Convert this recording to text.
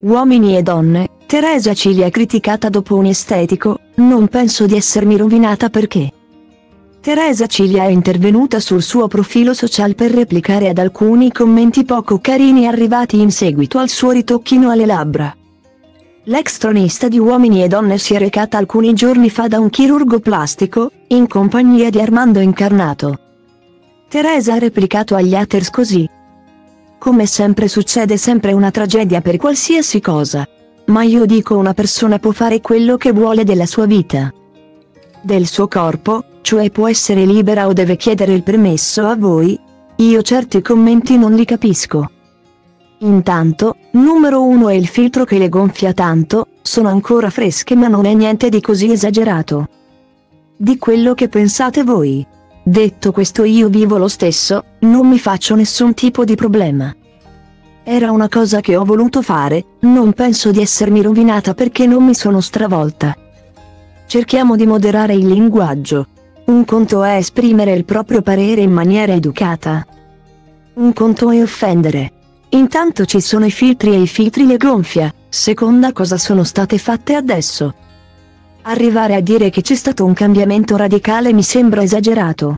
Uomini e donne, Teresa Cilia criticata dopo un estetico, non penso di essermi rovinata perché. Teresa Cilia è intervenuta sul suo profilo social per replicare ad alcuni commenti poco carini arrivati in seguito al suo ritocchino alle labbra. L'ex tronista di Uomini e Donne si è recata alcuni giorni fa da un chirurgo plastico, in compagnia di Armando Incarnato. Teresa ha replicato agli haters così. Come sempre succede sempre una tragedia per qualsiasi cosa. Ma io dico una persona può fare quello che vuole della sua vita. Del suo corpo, cioè può essere libera o deve chiedere il permesso a voi? Io certi commenti non li capisco. Intanto, numero uno è il filtro che le gonfia tanto, sono ancora fresche ma non è niente di così esagerato. Di quello che pensate voi. Detto questo io vivo lo stesso, non mi faccio nessun tipo di problema. Era una cosa che ho voluto fare, non penso di essermi rovinata perché non mi sono stravolta. Cerchiamo di moderare il linguaggio. Un conto è esprimere il proprio parere in maniera educata. Un conto è offendere. Intanto ci sono i filtri e i filtri le gonfia, seconda cosa sono state fatte adesso. Arrivare a dire che c'è stato un cambiamento radicale mi sembra esagerato.